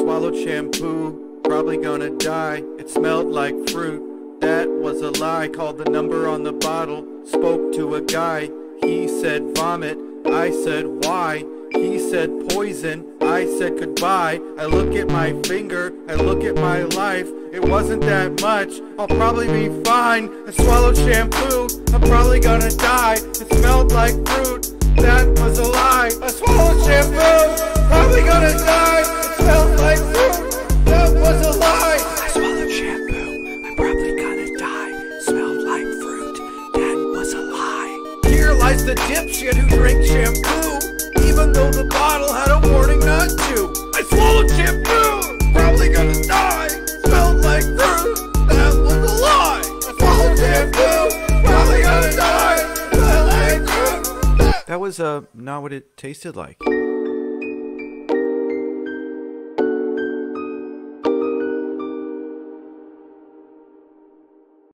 swallowed shampoo, probably gonna die. It smelled like fruit, that was a lie. Called the number on the bottle, spoke to a guy. He said vomit, I said why? He said poison, I said goodbye. I look at my finger, I look at my life. It wasn't that much, I'll probably be fine. I swallowed shampoo, I'm probably gonna die. It smelled like fruit, that was a lie. I swallowed The dipshit who drank shampoo, even though the bottle had a warning not to. I swallowed shampoo, probably gonna die. Smelled like fruit, that was a lie. I swallowed shampoo, probably gonna die. Smelled like fruit. That was uh not what it tasted like.